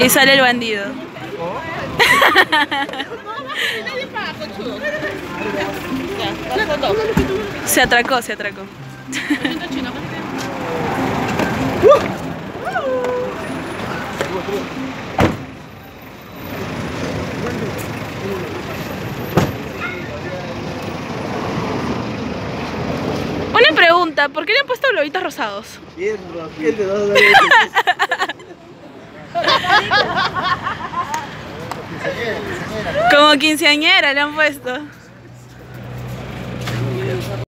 Y sale el bandido. Se atracó, se atracó. Una pregunta, ¿por qué le han puesto globitos rosados? ¿Qué le vas a dar? Como quinceañera le han puesto.